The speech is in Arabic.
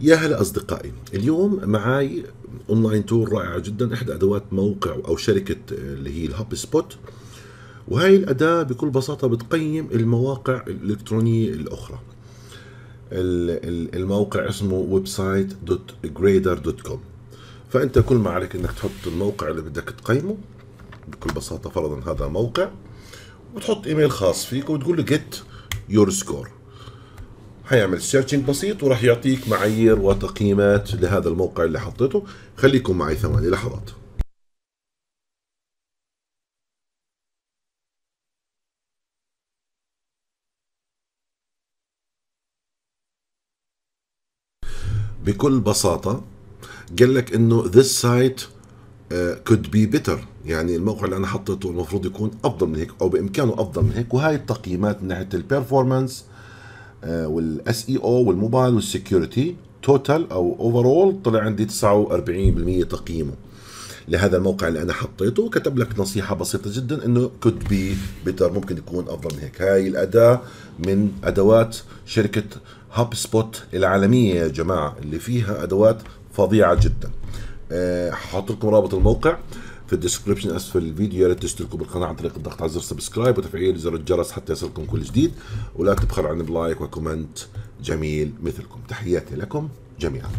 يا هلا أصدقائي اليوم معاي online tool رائعة جدا إحدى أدوات موقع أو شركة اللي هي ال HubSpot. وهي الأداة بكل بساطة بتقيم المواقع الإلكترونية الأخرى. الموقع اسمه website dot grader dot com فأنت كل ما عليك إنك تحط الموقع اللي بدك تقيمه بكل بساطة فرضا هذا موقع وتحط إيميل خاص فيك وتقول له get your score حيعمل searching بسيط وراح يعطيك معايير وتقييمات لهذا الموقع اللي حطيته. خليكم معي ثواني لحظات. بكل بساطة قال لك إنه this site uh, could be better. يعني الموقع اللي أنا حطيته المفروض يكون أفضل من هيك أو بإمكانه أفضل من هيك. وهاي التقييمات من ناحية ال performance وال SEO والموبايل وال security total أو overall طلع عندي 49% تقييمه. لهذا الموقع اللي أنا حطيته كتب لك نصيحة بسيطة جدا إنه could be better ممكن يكون أفضل من هيك. هاي الأداة من أدوات شركة HubSpot العالمية يا جماعة اللي فيها أدوات فظيعة جدا. أه حاط لكم رابط الموقع. في ال description اسفل الفيديو يا ريت تشتركوا بالقناة عن طريق الضغط على زر subscribe وتفعيل زر الجرس حتى يصلكم كل جديد. ولا تبخلوا عن ب like و comment جميل مثلكم. تحياتي لكم جميعا.